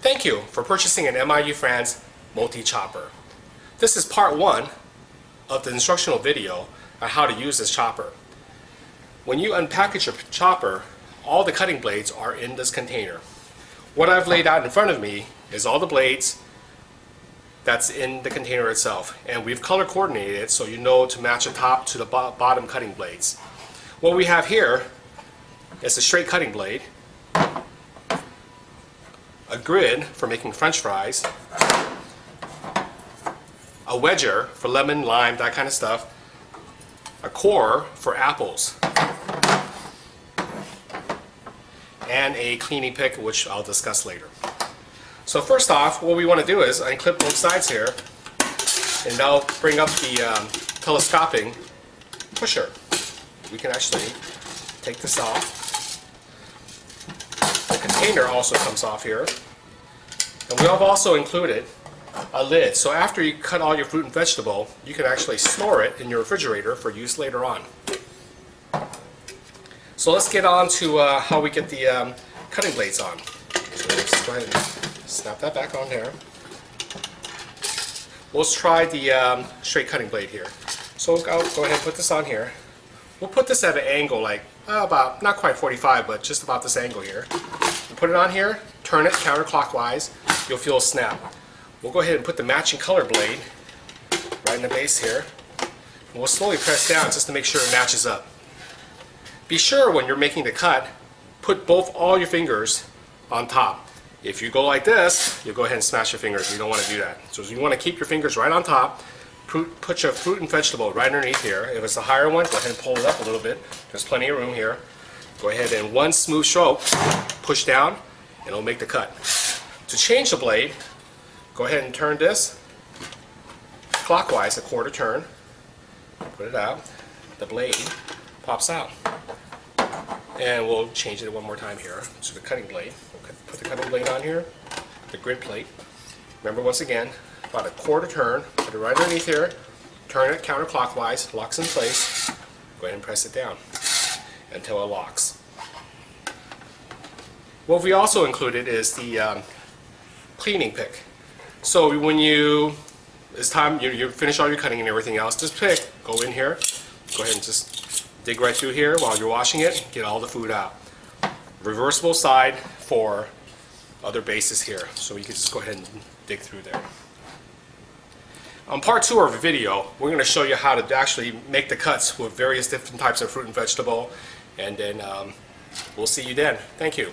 Thank you for purchasing an MIU France multi-chopper. This is part one of the instructional video on how to use this chopper. When you unpackage your chopper, all the cutting blades are in this container. What I've laid out in front of me is all the blades that's in the container itself. And we've color coordinated it so you know to match the top to the bo bottom cutting blades. What we have here is a straight cutting blade, a grid for making french fries, a wedger for lemon, lime, that kind of stuff, a core for apples, and a cleaning pick, which I'll discuss later. So first off, what we want to do is unclip both sides here, and now bring up the um, telescoping pusher. We can actually take this off. Container also comes off here. And we have also included a lid. So after you cut all your fruit and vegetable, you can actually store it in your refrigerator for use later on. So let's get on to uh, how we get the um, cutting blades on. So let's go ahead and snap that back on there. Let's try the um, straight cutting blade here. So go, go ahead and put this on here. We'll put this at an angle like uh, about, not quite 45, but just about this angle here. We'll put it on here, turn it counterclockwise, you'll feel a snap. We'll go ahead and put the matching color blade right in the base here. And we'll slowly press down just to make sure it matches up. Be sure when you're making the cut, put both all your fingers on top. If you go like this, you'll go ahead and smash your fingers. You don't want to do that. So you want to keep your fingers right on top. Put your fruit and vegetable right underneath here. If it's a higher one, go ahead and pull it up a little bit. There's plenty of room here. Go ahead and one smooth stroke, push down, and it'll make the cut. To change the blade, go ahead and turn this clockwise a quarter turn. Put it out. The blade pops out. And we'll change it one more time here to the cutting blade. We'll put the cutting blade on here, the grid plate. Remember once again, about a quarter turn, put it right underneath here, turn it counterclockwise, locks in place, go ahead and press it down until it locks. What we also included is the um, cleaning pick. So when you, it's time, you, you finish all your cutting and everything else, just pick, go in here, go ahead and just dig right through here while you're washing it, get all the food out. Reversible side for other bases here, so you can just go ahead and dig through there. On part two of the video, we're going to show you how to actually make the cuts with various different types of fruit and vegetable, and then um, we'll see you then. Thank you.